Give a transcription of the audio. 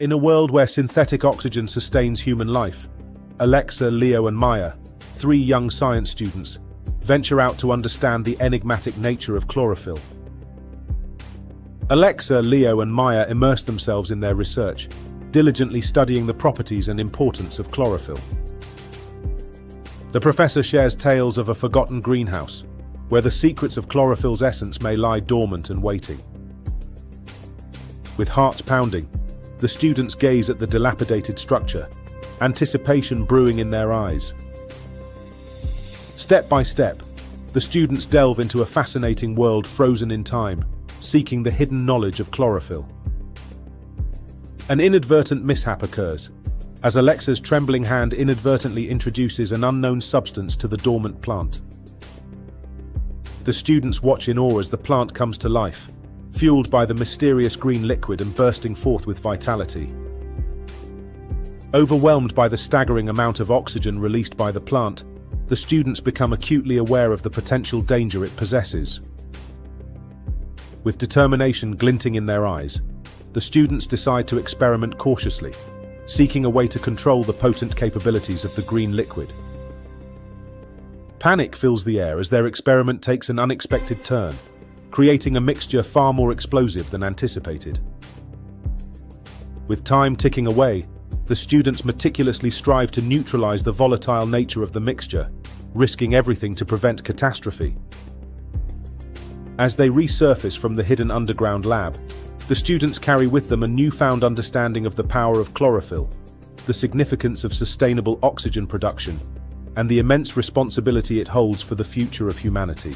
In a world where synthetic oxygen sustains human life, Alexa, Leo and Maya, three young science students, venture out to understand the enigmatic nature of chlorophyll. Alexa, Leo and Maya immerse themselves in their research, diligently studying the properties and importance of chlorophyll. The professor shares tales of a forgotten greenhouse, where the secrets of chlorophyll's essence may lie dormant and waiting. With hearts pounding, the students gaze at the dilapidated structure, anticipation brewing in their eyes. Step by step, the students delve into a fascinating world frozen in time, seeking the hidden knowledge of chlorophyll. An inadvertent mishap occurs, as Alexa's trembling hand inadvertently introduces an unknown substance to the dormant plant. The students watch in awe as the plant comes to life, fueled by the mysterious green liquid and bursting forth with vitality. Overwhelmed by the staggering amount of oxygen released by the plant, the students become acutely aware of the potential danger it possesses. With determination glinting in their eyes, the students decide to experiment cautiously, seeking a way to control the potent capabilities of the green liquid. Panic fills the air as their experiment takes an unexpected turn, creating a mixture far more explosive than anticipated. With time ticking away, the students meticulously strive to neutralize the volatile nature of the mixture, risking everything to prevent catastrophe. As they resurface from the hidden underground lab, the students carry with them a newfound understanding of the power of chlorophyll, the significance of sustainable oxygen production, and the immense responsibility it holds for the future of humanity.